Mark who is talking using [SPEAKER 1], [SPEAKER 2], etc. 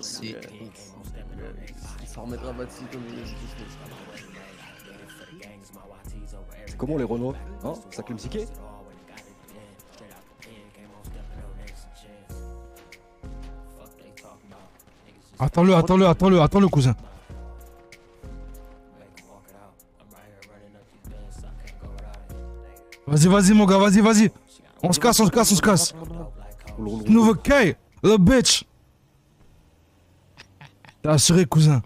[SPEAKER 1] C'est
[SPEAKER 2] comme il est.
[SPEAKER 3] C'est comment les Renault Hein Ça psyché
[SPEAKER 4] Attends-le, attends-le, attends-le, attends-le, cousin. Vas-y, vas-y, mon gars, vas-y, vas-y. On se casse, on se casse, on se casse. Nouveau K, le bitch. T'es assuré, cousin.